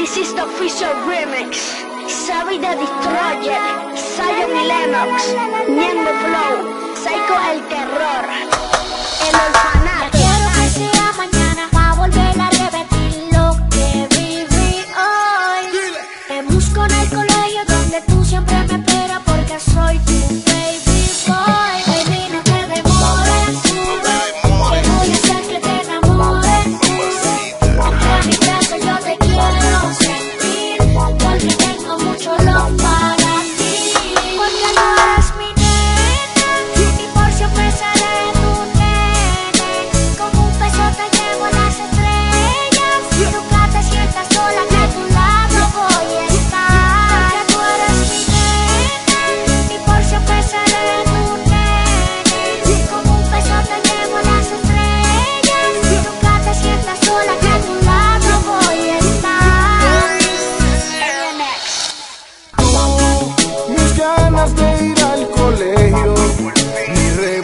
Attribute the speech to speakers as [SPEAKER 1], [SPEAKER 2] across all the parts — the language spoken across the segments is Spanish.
[SPEAKER 1] This is the official remix. Sorry the Destroyer, Zion Lennox, Niendo Flow, Psycho el Terror, El Orfanato.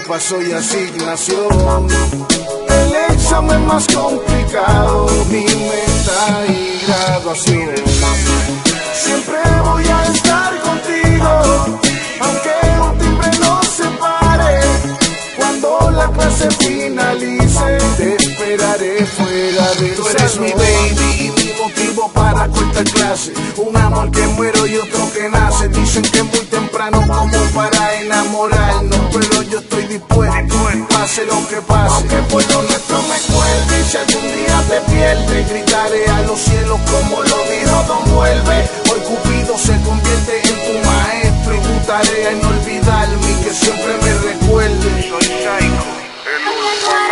[SPEAKER 2] pasó y
[SPEAKER 3] asignación. El examen más complicado, mi meta y graduación. Siempre voy a estar contigo, aunque un timbre nos separe. Cuando la clase finalice, te esperaré fuera de
[SPEAKER 4] Tú eres mi baby y mi motivo para cortar clase. Un amor que muero y otro que nace. Dicen que muy temprano como para enamorar que pase.
[SPEAKER 3] Aunque por lo nuestro me cuelgue, si algún día te pierde,
[SPEAKER 4] gritaré a los cielos como lo dijo Don Vuelve. Hoy Cupido se convierte en tu maestro y tu tarea en olvidarme y que siempre me recuerde. Soy Psycho, el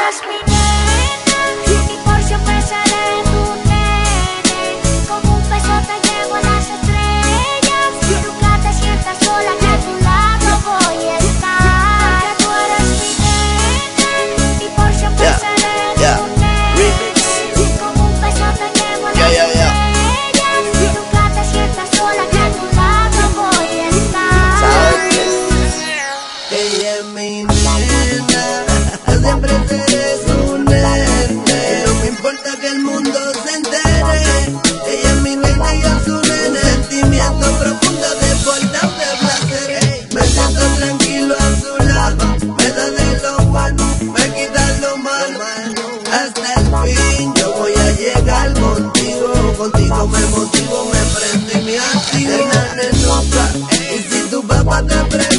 [SPEAKER 5] Menina né, menuda, é exibido baba da né, brecha.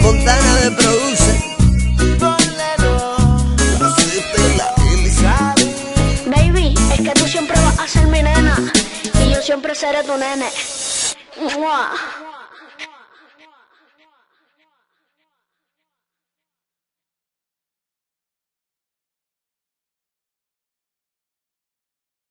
[SPEAKER 5] Montana de produce.
[SPEAKER 1] Baby, es que tú siempre vas a ser mi nena y yo siempre seré tu nene. ¡Mua!